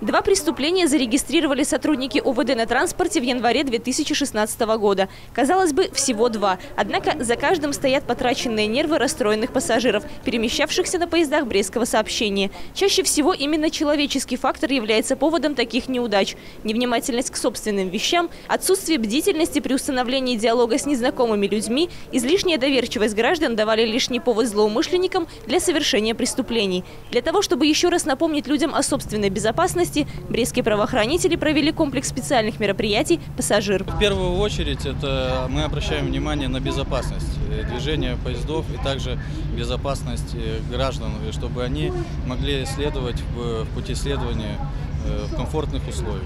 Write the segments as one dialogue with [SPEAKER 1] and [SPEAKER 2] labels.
[SPEAKER 1] Два преступления зарегистрировали сотрудники ОВД на транспорте в январе 2016 года. Казалось бы, всего два. Однако за каждым стоят потраченные нервы расстроенных пассажиров, перемещавшихся на поездах Брестского сообщения. Чаще всего именно человеческий фактор является поводом таких неудач. Невнимательность к собственным вещам, отсутствие бдительности при установлении диалога с незнакомыми людьми, излишняя доверчивость граждан давали лишний повод злоумышленникам для совершения преступлений. Для того, чтобы еще раз напомнить людям о собственной безопасности, безопасности брестские правоохранители провели комплекс специальных мероприятий «Пассажир».
[SPEAKER 2] В первую очередь это мы обращаем внимание на безопасность э, движения поездов и также безопасность э, граждан, чтобы они могли следовать в пути следования э, в комфортных условиях.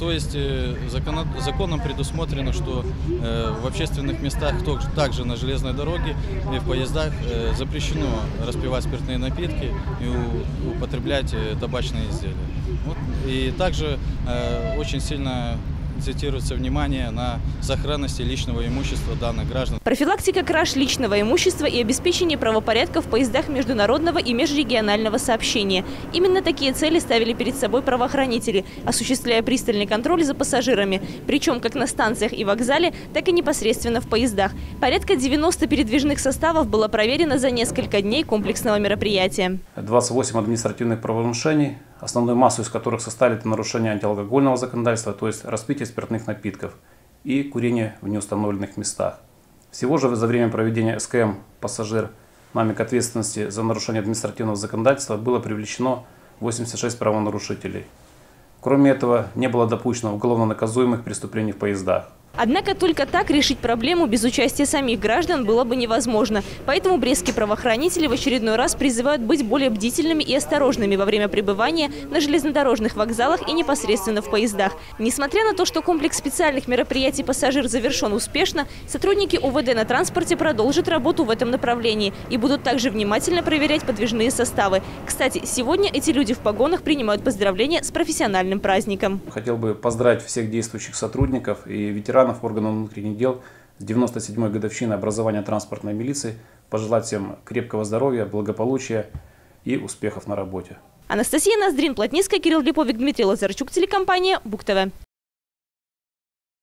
[SPEAKER 2] То есть законом предусмотрено, что в общественных местах, также на железной дороге и в поездах запрещено распивать спиртные напитки и употреблять табачные изделия. Вот. И также э, очень сильно акцентируется внимание на сохранности личного имущества данных граждан.
[SPEAKER 1] Профилактика краж личного имущества и обеспечение правопорядка в поездах международного и межрегионального сообщения. Именно такие цели ставили перед собой правоохранители, осуществляя пристальный контроль за пассажирами. Причем как на станциях и вокзале, так и непосредственно в поездах. Порядка 90 передвижных составов было проверено за несколько дней комплексного мероприятия.
[SPEAKER 3] 28 административных правонарушений основной массу из которых составили это нарушение антиалкогольного законодательства, то есть распитие спиртных напитков и курение в неустановленных местах. Всего же за время проведения СКМ пассажир нами к ответственности за нарушение административного законодательства было привлечено 86 правонарушителей. Кроме этого, не было допущено уголовно наказуемых преступлений в поездах.
[SPEAKER 1] Однако только так решить проблему без участия самих граждан было бы невозможно. Поэтому брестские правоохранители в очередной раз призывают быть более бдительными и осторожными во время пребывания на железнодорожных вокзалах и непосредственно в поездах. Несмотря на то, что комплекс специальных мероприятий «Пассажир» завершен успешно, сотрудники УВД на транспорте продолжат работу в этом направлении и будут также внимательно проверять подвижные составы. Кстати, сегодня эти люди в погонах принимают поздравления с профессиональным праздником.
[SPEAKER 3] Хотел бы поздравить всех действующих сотрудников и ветеранов ветеранов органов внутренних дел с 97-й годовщины образования транспортной милиции, пожелать всем крепкого здоровья, благополучия и успехов на работе.
[SPEAKER 1] Анастасия Ноздрин, Плотницкая, Кирилл Липовик, Дмитрий Лазарчук, телекомпания Бук-ТВ.